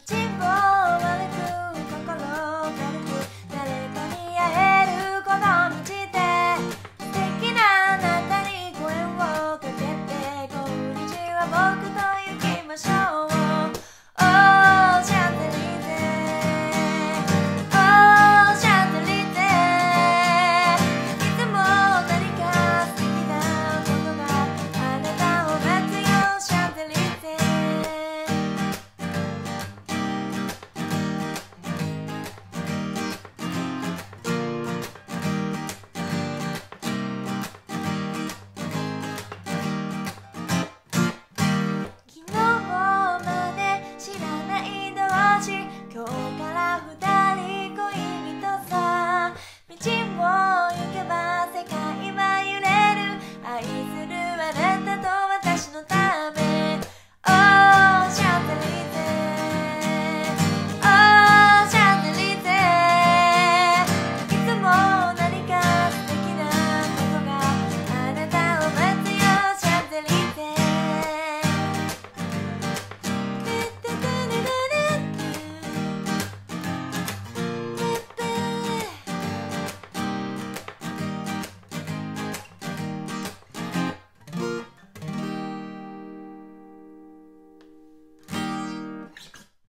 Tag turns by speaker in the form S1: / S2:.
S1: Tipo